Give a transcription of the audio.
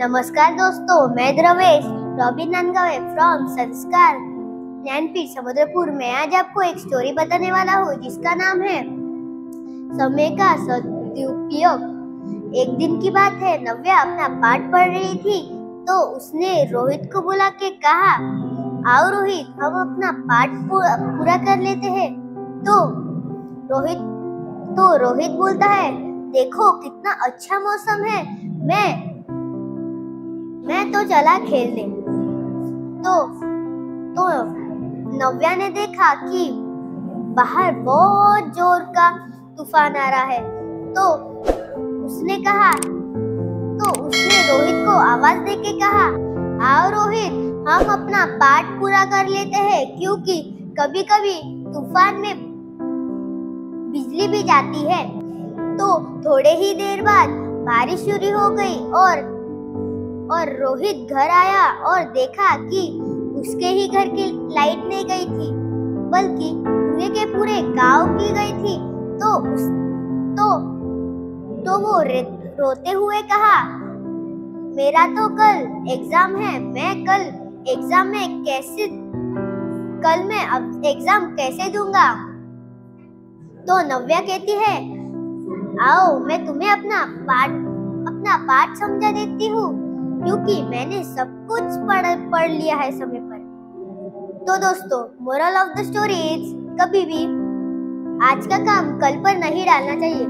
नमस्कार दोस्तों मैं द्रवेश रॉबिन नंदगावे फ्रॉम संस्कार ज्ञानपीठ समुद्रपुर में आज आपको एक स्टोरी बताने वाला हूँ जिसका नाम है समय का सदुपयोग। एक दिन की बात है नव्या अपना पाठ पढ़ रही थी तो उसने रोहित को बुला के कहा आओ रोहित हम अपना पाठ पूरा, कर लेते हैं। तो रोहित तो रोहित बोलता है देखो कितना अच्छा मौसम है मैं तो चला खेलने। तो तो नव्या ने देखा कि बाहर बहुत ज़ोर का तूफ़ान आ रहा है। तो उसने कहा तो उसने रोहित को आवाज़ देके कहा, आओ रोहित, हम अपना पाठ पूरा कर लेते हैं, क्योंकि कभी कभी तूफ़ान में बिजली भी जाती है। तो थोड़े ही देर बाद बारिश शुरू हो गई और और रोहित घर आया और देखा कि उसके ही घर की लाइट नहीं गई थी, बल्कि पूरे के पूरे गाँव की गई थी। तो उस तो तो वो रोते हुए कहा, मेरा तो कल एग्ज़ाम है, मैं कल एग्ज़ाम में कैसे, कल मैं अब एग्ज़ाम कैसे दूँगा? तो नव्या कहती है, आओ, मैं तुम्हें अपना पाठ अपना पाठ समझा देती हूँ। क्योंकि मैंने सब कुछ पढ़ पढ़ लिया है समय पर। तो दोस्तों मोरल ऑफ़ द स्टोरी कभी भी आज का काम कल पर नहीं डालना चाहिए।